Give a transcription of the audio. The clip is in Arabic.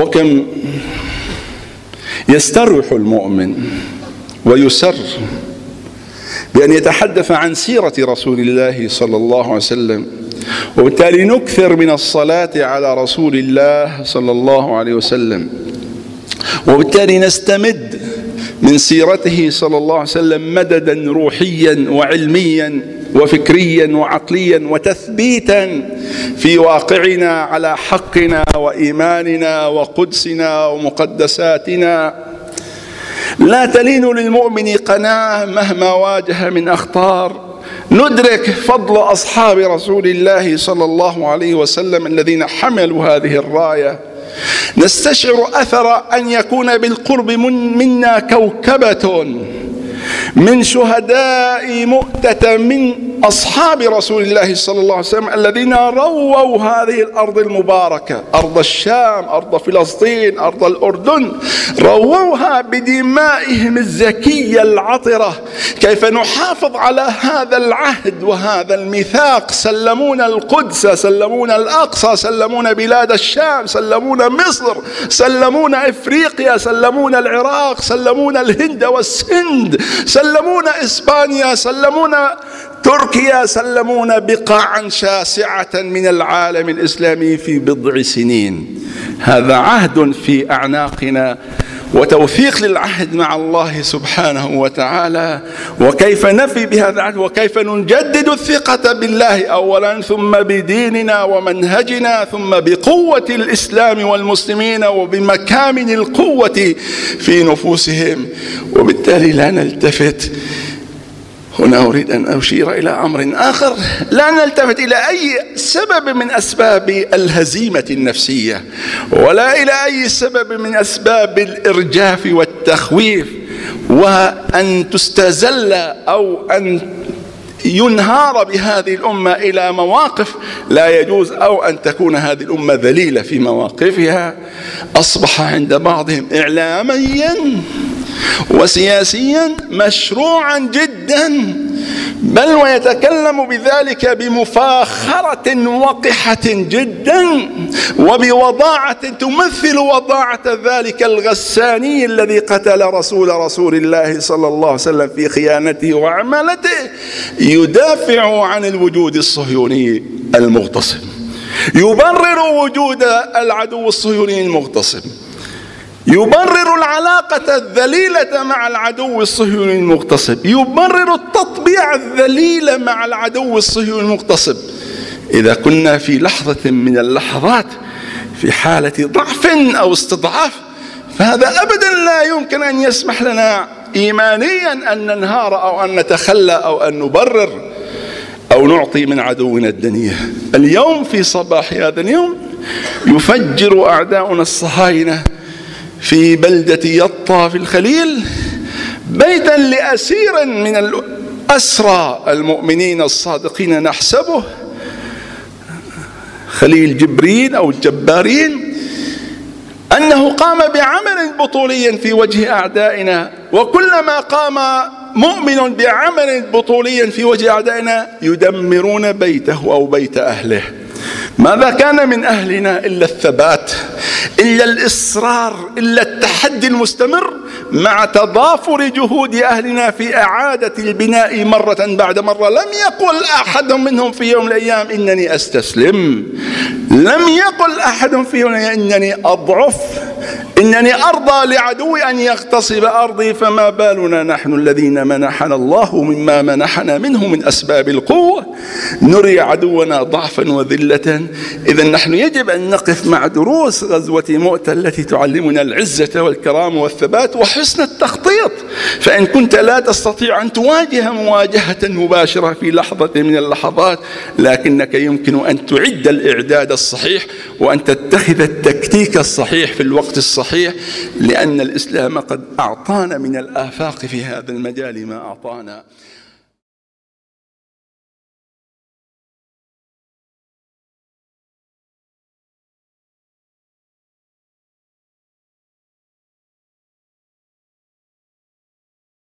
وكم يسترح المؤمن ويسر بأن يتحدث عن سيرة رسول الله صلى الله عليه وسلم وبالتالي نكثر من الصلاة على رسول الله صلى الله عليه وسلم وبالتالي نستمد من سيرته صلى الله عليه وسلم مددا روحيا وعلميا وفكريا وعقليا وتثبيتا في واقعنا على حقنا وإيماننا وقدسنا ومقدساتنا. لا تلين للمؤمن قناه مهما واجه من أخطار. ندرك فضل أصحاب رسول الله صلى الله عليه وسلم الذين حملوا هذه الراية. نستشعر أثر أن يكون بالقرب من منا كوكبة من شهداء مؤتة من أصحاب رسول الله صلى الله عليه وسلم الذين رووا هذه الأرض المباركة أرض الشام أرض فلسطين أرض الأردن رووها بدمائهم الزكية العطرة. كيف نحافظ على هذا العهد وهذا الميثاق؟ سلمونا القدس سلمونا الأقصى سلمونا بلاد الشام سلمونا مصر سلمونا إفريقيا سلمونا العراق سلمونا الهند والسند سلمونا إسبانيا سلمونا تركيا سلمونا بقاعا شاسعة من العالم الإسلامي في بضع سنين. هذا عهد في أعناقنا وتوثيق للعهد مع الله سبحانه وتعالى. وكيف نفي بهذا العهد؟ وكيف نجدد الثقة بالله أولا ثم بديننا ومنهجنا ثم بقوة الإسلام والمسلمين وبمكامن القوة في نفوسهم. وبالتالي لا نلتفت هنا أريد أن أشير إلى أمر آخر. لا نلتفت إلى أي سبب من أسباب الهزيمة النفسية ولا إلى أي سبب من أسباب الإرجاف والتخويف وأن تستزل أو أن ينهار بهذه الأمة إلى مواقف لا يجوز أو أن تكون هذه الأمة ذليلة في مواقفها. أصبح عند بعضهم إعلاميا وسياسيا مشروعا جدا بل ويتكلم بذلك بمفاخرة وقحة جدا وبوضاعة تمثل وضاعة ذلك الغساني الذي قتل رسول رسول الله صلى الله عليه وسلم في خيانته وعمالته يدافع عن الوجود الصهيوني المغتصب. يبرر وجود العدو الصهيوني المغتصب. يبرر العلاقة الذليلة مع العدو الصهيوني المغتصب. يبرر التطبيع الذليل مع العدو الصهيوني المغتصب. إذا كنا في لحظة من اللحظات في حالة ضعف أو استضعاف فهذا أبدا لا يمكن أن يسمح لنا إيمانيا أن ننهار أو أن نتخلى أو أن نبرر أو نعطي من عدونا الدنية اليوم في صباح هذا اليوم يفجر أعداؤنا الصهاينة في بلدة يطا في الخليل بيتا لأسير من الأسرى المؤمنين الصادقين نحسبه. خليل جبرين أو الجبارين أنه قام بعمل بطولي في وجه أعدائنا وكلما قام مؤمن بعمل بطولي في وجه أعدائنا يدمرون بيته أو بيت أهله. ماذا كان من أهلنا إلا الثبات إلا الإصرار إلا التحدي المستمر مع تضافر جهود أهلنا في إعادة البناء مرة بعد مرة. لم يقل أحد منهم في يوم من الأيام إنني أستسلم. لم يقل أحد في يوم من الأيام إنني أضعف. إنني أرضى لعدوي أن يغتصب أرضي فما بالنا نحن الذين منحنا الله مما منحنا منه من أسباب القوة. نري عدونا ضعفا وذلة. إذا نحن يجب أن نقف مع دروس غزوة مؤتة التي تعلمنا العزة والكرامة والثبات وحسن التخطيط. فإن كنت لا تستطيع أن تواجه مواجهة مباشرة في لحظة من اللحظات لكنك يمكن أن تعد الإعداد الصحيح وأن تتخذ التكتيك الصحيح في الوقت الصحيح لأن الإسلام قد أعطانا من الآفاق في هذا المجال ما أعطانا.